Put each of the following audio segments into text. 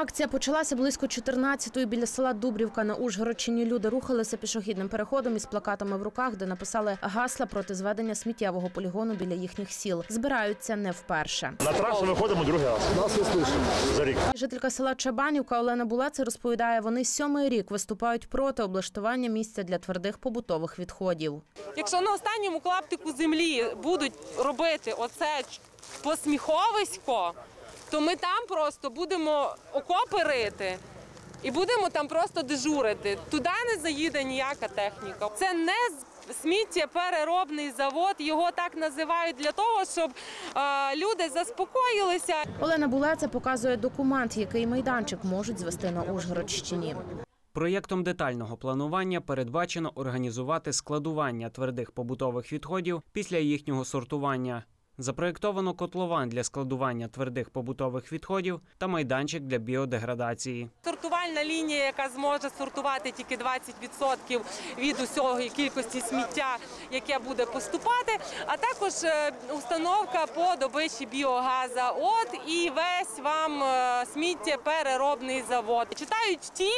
Акція почалася близько 14-ї біля села Дубрівка на Ужгородщині. Люди рухалися пішохідним переходом із плакатами в руках, де написали гасла проти зведення сміттєвого полігону біля їхніх сіл. Збираються не вперше. На трасу виходимо другий раз. Нас не. За рік. Жителька села Чабанівка Олена Булеце розповідає, вони сьомий рік виступають проти облаштування місця для твердих побутових відходів. Якщо на останньому клаптику землі будуть робити оце посміховисько, то ми там просто будемо окопи рити і будемо там просто дежурити. Туди не заїде ніяка техніка. Це не з- сміттєпереробний завод. Його так називають для того, щоб е, люди заспокоїлися. Олена Булеце показує документ, який майданчик можуть звести на Ужгородщині. Проєктом детального планування передбачено організувати складування твердих побутових відходів після їхнього сортування. Запроєктовано котлован для складування твердих побутових відходів та майданчик для біодеградації. Сортувальна лінія, яка зможе сортувати тільки 20% від усього кількості сміття, яке буде поступати, а також е, установка по добичі біогаза. От і весь вам е, сміттєпереробний завод. Читають ті.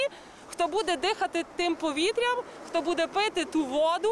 Хто буде дихати тим повітрям, хто буде пити ту воду,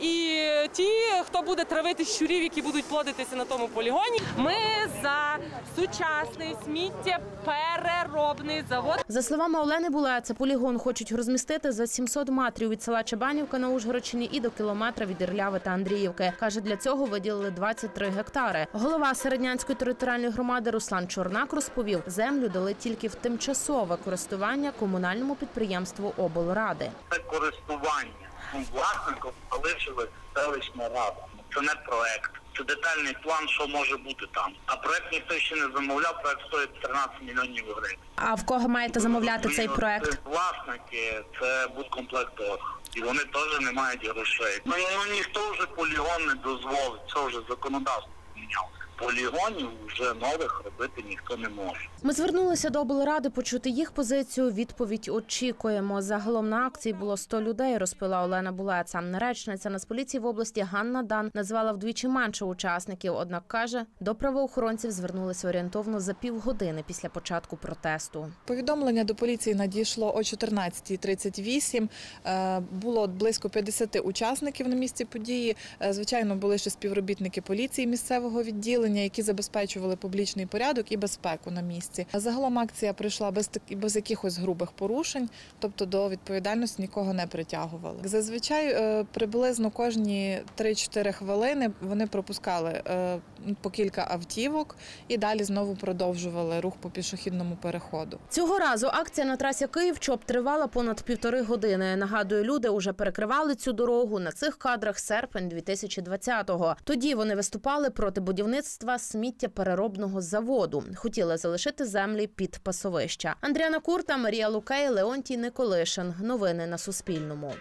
і ті, хто буде травити щурів, які будуть плодитися на тому полігоні. Ми за сучасний сміттєпереробний завод. За словами Олени Булеце, полігон хочуть розмістити за 700 метрів від села Чабанівка на Ужгородщині і до кілометра від Ірляви та Андріївки. Каже, для цього виділили 23 гектари. Голова Середнянської територіальної громади Руслан Чорнак розповів, землю дали тільки в тимчасове користування комунальному підприємству облради. це користування. Власником залишили селищна рада. Це не проект. Це детальний план, що може бути там. А проект ніхто ще не замовляв. Проект стоїть 13 мільйонів гривень. А в кого маєте замовляти цей проект? це Власники це будкомплект ОС. І вони теж не мають грошей. Ну, ну ніхто вже полігон не дозволить. Це вже законодавство помінялося. Полігонів вже нових робити ніхто не може. Ми звернулися до облради почути їх позицію. Відповідь очікуємо. Загалом на акції було 100 людей. Розпила Олена Булеца. Речниця Нацполіції в області Ганна Дан назвала вдвічі менше учасників. Однак каже, до правоохоронців звернулися орієнтовно за півгодини після початку протесту. Повідомлення до поліції надійшло о 14.38. Е, Було близько 50 учасників на місці події. Е, Звичайно, були ще співробітники поліції місцевого відділення, які забезпечували публічний порядок і безпеку на місці. Загалом акція пройшла без без якихось грубих порушень, тобто до відповідальності нікого не притягували. Зазвичай е, приблизно кожні 3-4 хвилини вони пропускали е, по кілька автівок і далі знову продовжували рух по пішохідному переходу. Цього разу акція на трасі Київ-Чоп тривала понад півтори години. Нагадую, люди уже перекривали цю дорогу на цих кадрах серпень 2020-го. Тоді вони виступали проти будівництва сміттєпереробного заводу. Хотіли залишити землі під пасовища. Андріана Курта, Марія Лукей, Леонтій Николишин. Новини на Суспільному.